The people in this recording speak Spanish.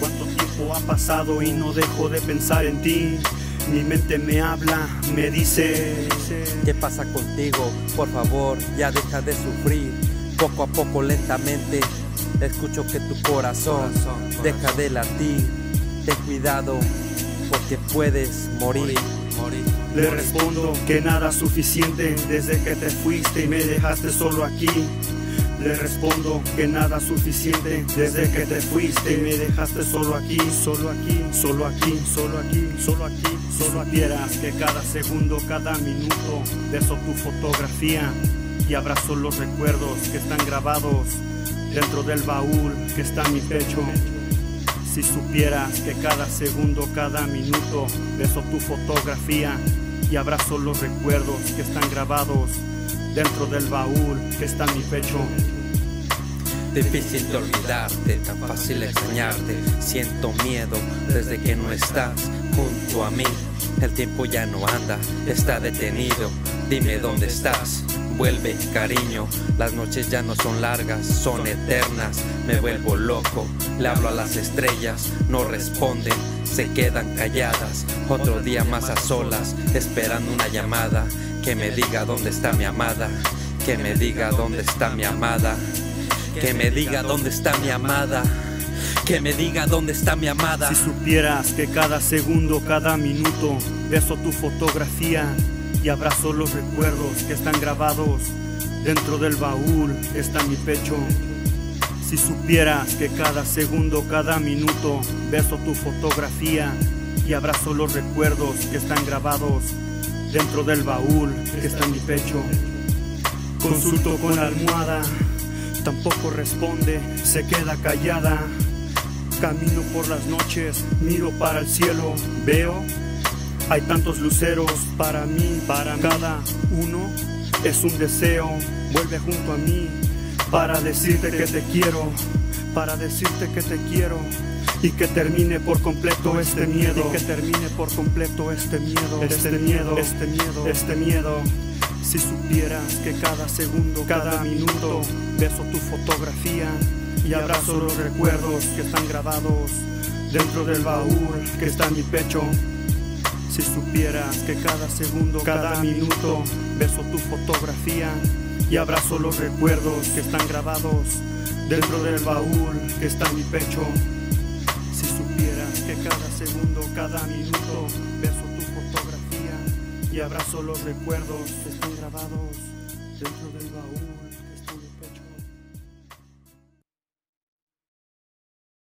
Cuánto tiempo ha pasado y no dejo de pensar en ti. Mi mente me habla, me dice. ¿Qué pasa contigo? Por favor, ya deja de sufrir. Poco a poco, lentamente, escucho que tu corazón deja de latir. Ten cuidado, porque puedes morir. Le respondo que nada suficiente desde que te fuiste y me dejaste solo aquí. Le respondo que nada suficiente desde que te fuiste y me dejaste solo aquí, solo aquí, solo aquí, solo aquí, solo aquí, solo aquí. Vieras que cada segundo, cada minuto beso tu fotografía y abrazo los recuerdos que están grabados dentro del baúl que está en mi pecho. Si supieras que cada segundo, cada minuto beso tu fotografía y abrazo los recuerdos que están grabados dentro del baúl que está en mi pecho. Difícil de olvidarte, tan fácil extrañarte. Siento miedo desde que no estás junto a mí. El tiempo ya no anda, está detenido. Dime dónde estás. Vuelve, cariño. Las noches ya no son largas, son eternas. Me vuelvo loco. Le hablo a las estrellas, no responden, se quedan calladas. Otro día más a solas, esperando una llamada. Que me diga dónde está mi amada. Que me diga dónde está mi amada. Que me diga dónde está mi amada. Que me diga dónde está mi amada. Si supieras que cada segundo, cada minuto beso tu fotografía y abrazo los recuerdos que están grabados dentro del baúl está mi pecho. Si supieras que cada segundo, cada minuto beso tu fotografía y abrazo los recuerdos que están grabados dentro del baúl que está en mi pecho. Consulto con la almohada, tampoco responde, se queda callada. Camino por las noches, miro para el cielo, veo, hay tantos luceros para mí, para cada uno es un deseo. Vuelve junto a mí para decirte que te quiero, para decirte que te quiero. Y que termine por completo este miedo, y que termine por completo este miedo, este miedo, este miedo, este miedo. Si supieras que cada segundo, cada minuto beso tu fotografía y abrazo los recuerdos que están grabados dentro del baúl que está en mi pecho. Si supieras que cada segundo, cada minuto beso tu fotografía y abrazo los recuerdos que están grabados dentro del baúl que está en mi pecho. Si supieras que cada segundo, cada minuto beso tu fotografía y abrazo los recuerdos que están grabados